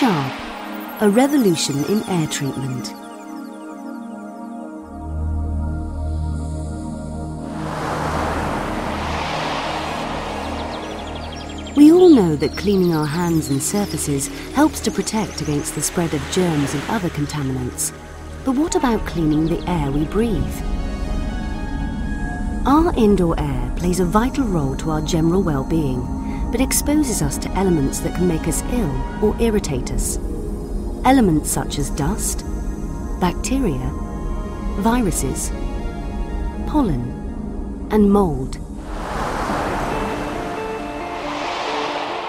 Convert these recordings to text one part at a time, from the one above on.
Sharp, a revolution in air treatment. We all know that cleaning our hands and surfaces helps to protect against the spread of germs and other contaminants. But what about cleaning the air we breathe? Our indoor air plays a vital role to our general well-being, but exposes us to elements that can make us ill or irritate us. Elements such as dust, bacteria, viruses, pollen, and mold.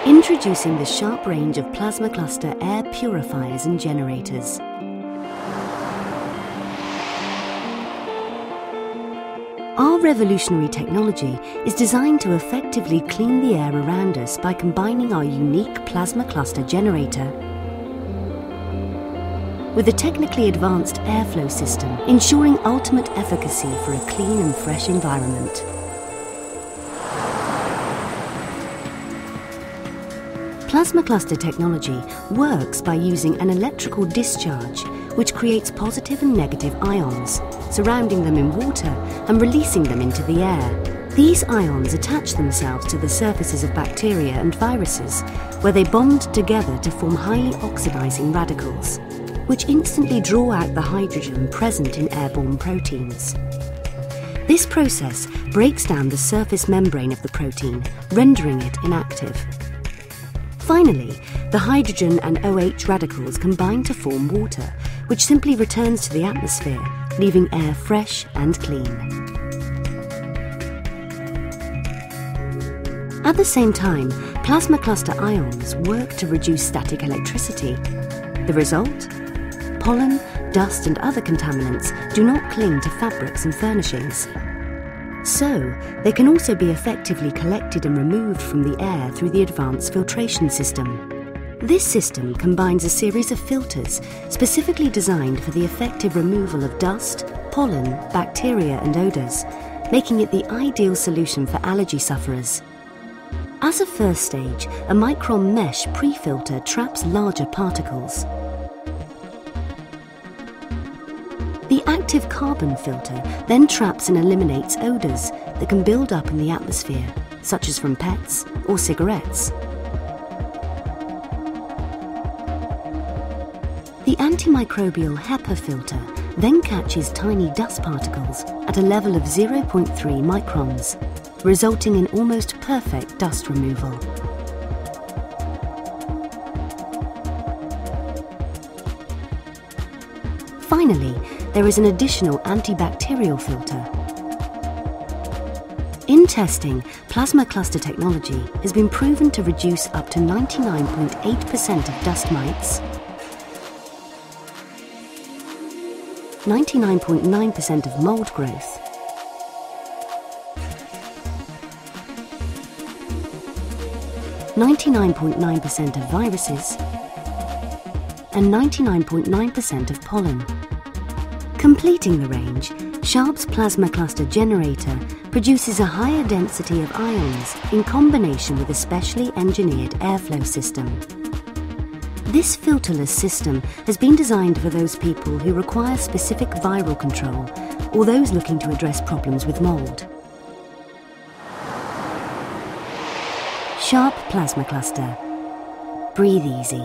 Introducing the Sharp range of Plasmacluster air purifiers and generators. Our revolutionary technology is designed to effectively clean the air around us by combining our unique Plasmacluster generator with a technically advanced airflow system, ensuring ultimate efficacy for a clean and fresh environment. Plasmacluster technology works by using an electrical discharge which creates positive and negative ions, surrounding them in water and releasing them into the air. These ions attach themselves to the surfaces of bacteria and viruses, where they bond together to form highly oxidizing radicals, which instantly draw out the hydrogen present in airborne proteins. This process breaks down the surface membrane of the protein, rendering it inactive. Finally, the hydrogen and OH radicals combine to form water, which simply returns to the atmosphere, leaving air fresh and clean. At the same time, Plasmacluster ions work to reduce static electricity. The result? Pollen, dust and other contaminants do not cling to fabrics and furnishings. So, they can also be effectively collected and removed from the air through the advanced filtration system. This system combines a series of filters specifically designed for the effective removal of dust, pollen, bacteria and odours, making it the ideal solution for allergy sufferers. As a first stage, a micron mesh pre-filter traps larger particles. The active carbon filter then traps and eliminates odours that can build up in the atmosphere, such as from pets or cigarettes. The antimicrobial HEPA filter then catches tiny dust particles at a level of 0.3 microns, resulting in almost perfect dust removal. Finally, there is an additional antibacterial filter. In testing, Plasmacluster technology has been proven to reduce up to 99.8% of dust mites, 99.9% of mold growth, Ninety-nine point nine percent of viruses and 99.9% of pollen. Completing the range, Sharp's Plasmacluster generator produces a higher density of ions in combination with a specially engineered airflow system. This filterless system has been designed for those people who require specific viral control or those looking to address problems with mold. Sharp Plasmacluster. Breathe easy.